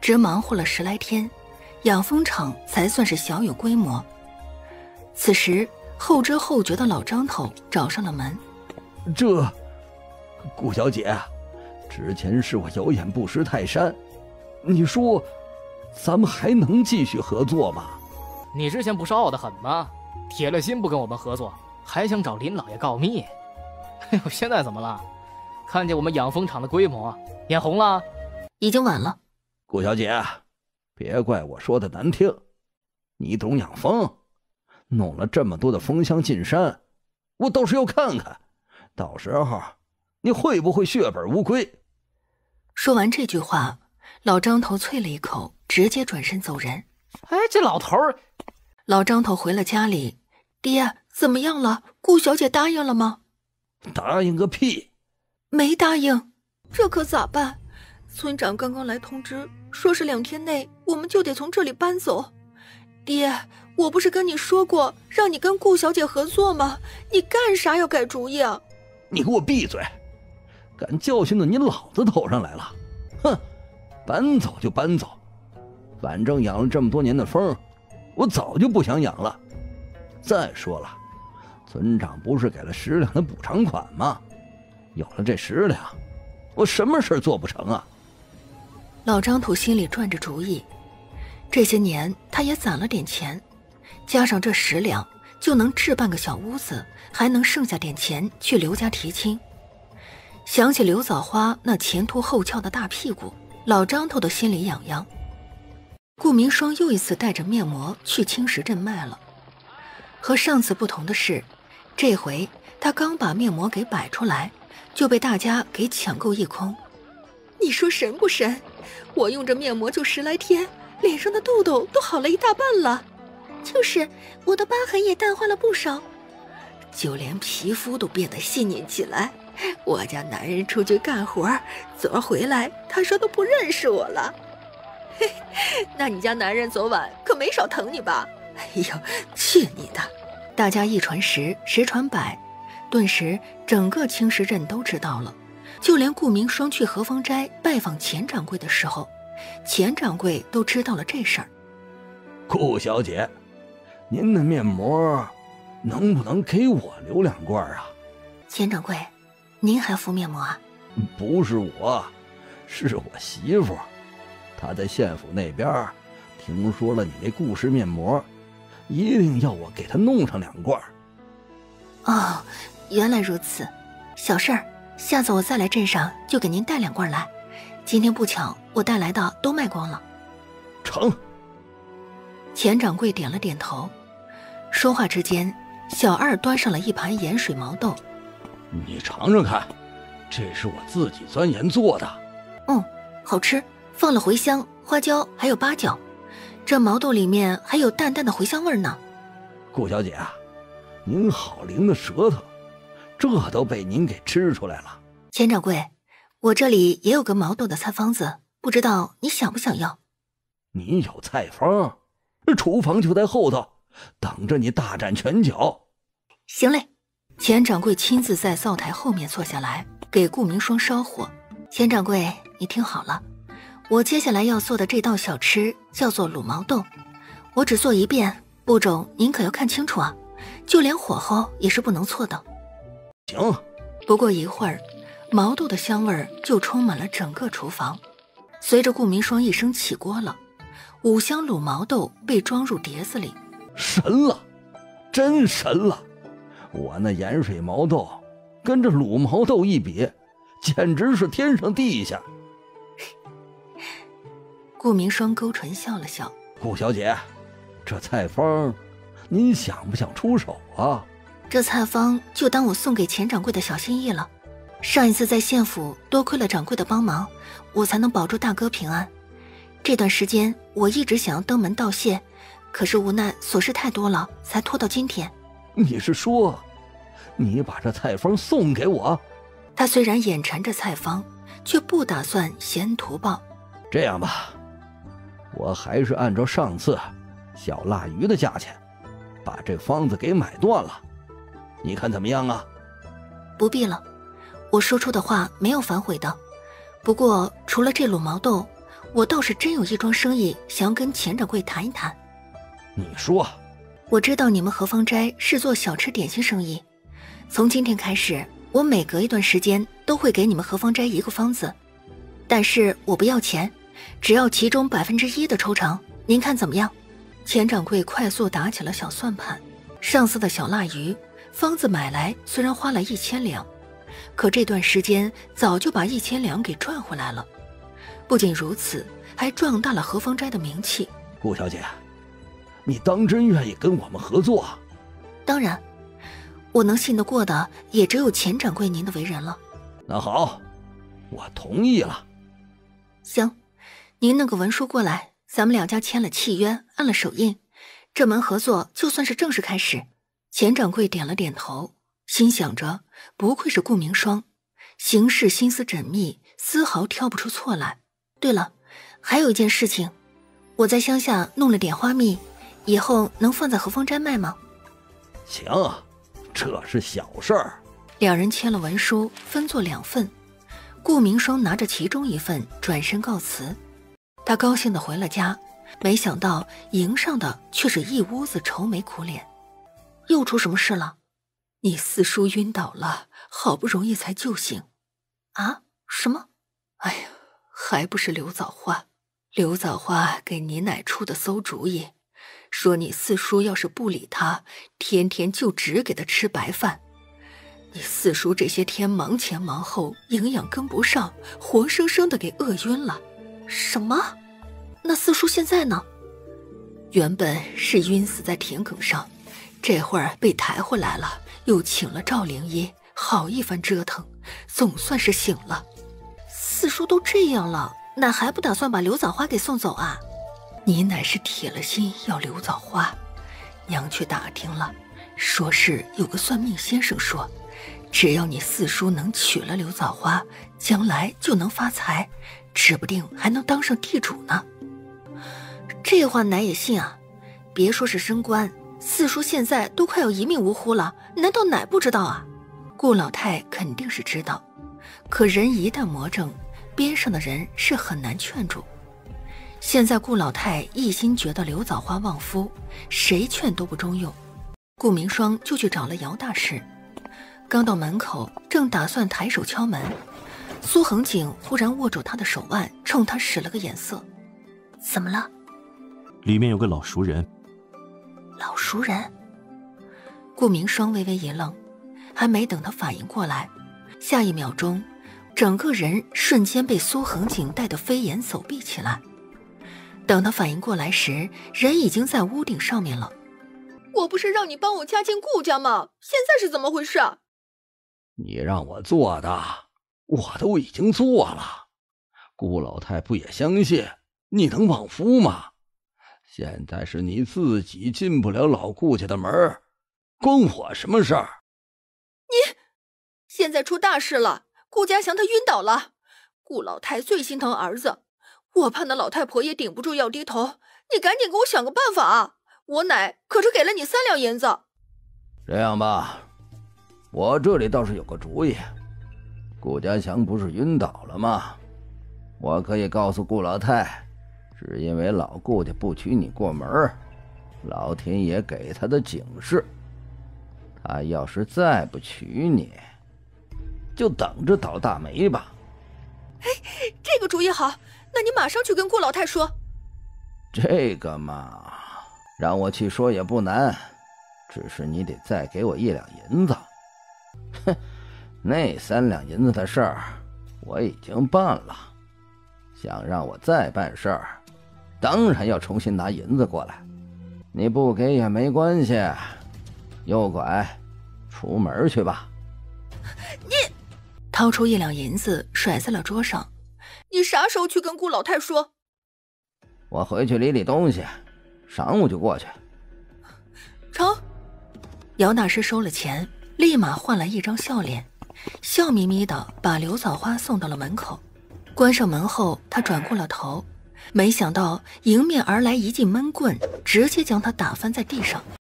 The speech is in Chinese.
只忙活了十来天，养蜂场才算是小有规模。此时，后知后觉的老张头找上了门。这，顾小姐，之前是我有眼不识泰山，你说，咱们还能继续合作吗？你之前不是傲得很吗？铁了心不跟我们合作，还想找林老爷告密。哎呦，现在怎么了？看见我们养蜂场的规模，眼红了？已经晚了。顾小姐，别怪我说的难听，你懂养蜂，弄了这么多的蜂箱进山，我倒是要看看，到时候你会不会血本无归。说完这句话，老张头啐了一口，直接转身走人。哎，这老头儿，老张头回了家里，爹怎么样了？顾小姐答应了吗？答应个屁！没答应，这可咋办？村长刚刚来通知，说是两天内我们就得从这里搬走。爹，我不是跟你说过让你跟顾小姐合作吗？你干啥要改主意啊？你给我闭嘴！敢教训到你老子头上来了！哼，搬走就搬走，反正养了这么多年的蜂，我早就不想养了。再说了，村长不是给了十两的补偿款吗？有了这十两，我什么事做不成啊？老张头心里转着主意，这些年他也攒了点钱，加上这十两，就能置办个小屋子，还能剩下点钱去刘家提亲。想起刘枣花那前凸后翘的大屁股，老张头的心里痒痒。顾明双又一次带着面膜去青石镇卖了，和上次不同的是，这回他刚把面膜给摆出来，就被大家给抢购一空。你说神不神？我用这面膜就十来天，脸上的痘痘都好了一大半了。就是，我的疤痕也淡化了不少，就连皮肤都变得细腻起来。我家男人出去干活，昨儿回来，他说都不认识我了。嘿，那你家男人昨晚可没少疼你吧？哎呦，去你的！大家一传十，十传百，顿时整个青石镇都知道了。就连顾明双去何方斋拜访钱掌柜的时候，钱掌柜都知道了这事儿。顾小姐，您的面膜能不能给我留两罐啊？钱掌柜，您还敷面膜啊？不是我，是我媳妇，她在县府那边听说了你那顾氏面膜，一定要我给她弄上两罐。哦，原来如此，小事儿。下次我再来镇上，就给您带两罐来。今天不巧，我带来的都卖光了。成。钱掌柜点了点头。说话之间，小二端上了一盘盐水毛豆。你尝尝看，这是我自己钻研做的。嗯，好吃，放了茴香、花椒还有八角，这毛豆里面还有淡淡的茴香味呢。顾小姐啊，您好灵的舌头。这都被您给吃出来了，钱掌柜，我这里也有个毛豆的菜方子，不知道你想不想要？你有菜方，厨房就在后头，等着你大展拳脚。行嘞，钱掌柜亲自在灶台后面坐下来，给顾明双烧火。钱掌柜，你听好了，我接下来要做的这道小吃叫做卤毛豆，我只做一遍，步骤您可要看清楚啊，就连火候也是不能错的。行，不过一会儿，毛豆的香味儿就充满了整个厨房。随着顾明双一声起锅了，五香卤毛豆被装入碟子里。神了，真神了！我那盐水毛豆跟这卤毛豆一比，简直是天上地下。顾明双勾唇笑了笑：“顾小姐，这菜方，您想不想出手啊？”这菜方就当我送给钱掌柜的小心意了。上一次在县府多亏了掌柜的帮忙，我才能保住大哥平安。这段时间我一直想要登门道谢，可是无奈琐事太多了，才拖到今天。你是说，你把这菜方送给我？他虽然眼馋着菜方，却不打算先图报。这样吧，我还是按照上次小腊鱼的价钱，把这方子给买断了。你看怎么样啊？不必了，我说出的话没有反悔的。不过除了这卤毛豆，我倒是真有一桩生意想要跟钱掌柜谈一谈。你说，我知道你们何方斋是做小吃点心生意，从今天开始，我每隔一段时间都会给你们何方斋一个方子，但是我不要钱，只要其中百分之一的抽成，您看怎么样？钱掌柜快速打起了小算盘，上司的小辣鱼方子买来虽然花了一千两，可这段时间早就把一千两给赚回来了。不仅如此，还壮大了何方斋的名气。顾小姐，你当真愿意跟我们合作？当然，我能信得过的也只有钱掌柜您的为人了。那好，我同意了。行，您弄个文书过来，咱们两家签了契约，按了手印，这门合作就算是正式开始。钱掌柜点了点头，心想着，不愧是顾明霜，行事心思缜密，丝毫挑不出错来。对了，还有一件事情，我在乡下弄了点花蜜，以后能放在和风斋卖吗？行，这是小事儿。两人签了文书，分作两份。顾明霜拿着其中一份，转身告辞。他高兴的回了家，没想到迎上的却是一屋子愁眉苦脸。又出什么事了？你四叔晕倒了，好不容易才救醒。啊？什么？哎呀！还不是刘枣花，刘枣花给你奶出的馊主意，说你四叔要是不理他，天天就只给他吃白饭。你四叔这些天忙前忙后，营养跟不上，活生生的给饿晕了。什么？那四叔现在呢？原本是晕死在田埂上，这会儿被抬回来了，又请了赵灵医，好一番折腾，总算是醒了。四叔都这样了，哪还不打算把刘枣花给送走啊？你乃是铁了心要刘枣花，娘去打听了，说是有个算命先生说，只要你四叔能娶了刘枣花，将来就能发财，指不定还能当上地主呢。这话奶也信啊？别说是升官，四叔现在都快要一命呜呼了，难道奶不知道啊？顾老太肯定是知道，可人一旦魔怔。边上的人是很难劝住。现在顾老太一心觉得刘枣花旺夫，谁劝都不中用。顾明霜就去找了姚大师。刚到门口，正打算抬手敲门，苏恒景忽然握住他的手腕，冲他使了个眼色：“怎么了？”里面有个老熟人。老熟人。顾明霜微微一愣，还没等他反应过来，下一秒钟。整个人瞬间被苏恒景带得飞檐走壁起来。等他反应过来时，人已经在屋顶上面了。我不是让你帮我加进顾家吗？现在是怎么回事？你让我做的，我都已经做了。顾老太不也相信你能旺夫吗？现在是你自己进不了老顾家的门，关我什么事儿？你现在出大事了！顾家祥他晕倒了，顾老太最心疼儿子，我怕那老太婆也顶不住要低头，你赶紧给我想个办法啊！我奶可是给了你三两银子。这样吧，我这里倒是有个主意。顾家祥不是晕倒了吗？我可以告诉顾老太，是因为老顾家不娶你过门，老天爷给他的警示。他要是再不娶你。就等着倒大霉吧！哎，这个主意好，那你马上去跟顾老太说。这个嘛，让我去说也不难，只是你得再给我一两银子。哼，那三两银子的事儿我已经办了，想让我再办事儿，当然要重新拿银子过来。你不给也没关系，右拐，出门去吧。你。掏出一两银子甩在了桌上，你啥时候去跟顾老太说？我回去理理东西，晌午就过去。成。姚大师收了钱，立马换了一张笑脸，笑眯眯的把刘枣花送到了门口。关上门后，他转过了头，没想到迎面而来一记闷棍，直接将他打翻在地上。